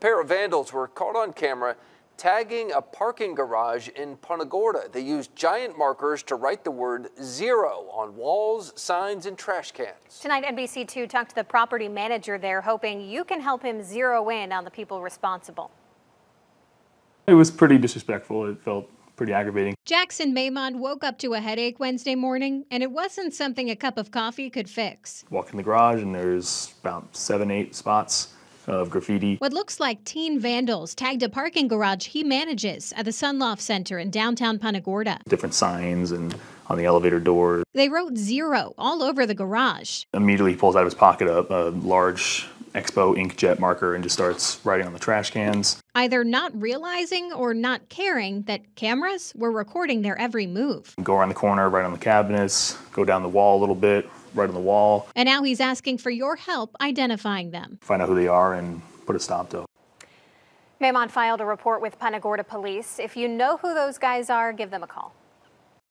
pair of vandals were caught on camera tagging a parking garage in Punta Gorda. They used giant markers to write the word zero on walls, signs, and trash cans. Tonight, NBC2 talked to the property manager there, hoping you can help him zero in on the people responsible. It was pretty disrespectful. It felt pretty aggravating. Jackson Maymont woke up to a headache Wednesday morning, and it wasn't something a cup of coffee could fix. Walk in the garage, and there's about seven, eight spots of graffiti. What looks like teen vandals tagged a parking garage he manages at the Sunloft Center in downtown Punta Gorda. Different signs and on the elevator doors. They wrote zero all over the garage. Immediately he pulls out of his pocket a, a large Expo inkjet marker and just starts writing on the trash cans. Either not realizing or not caring that cameras were recording their every move. Go around the corner, right on the cabinets, go down the wall a little bit, right on the wall. And now he's asking for your help identifying them. Find out who they are and put a stop to it. Maymont filed a report with Punta Gorda Police. If you know who those guys are, give them a call.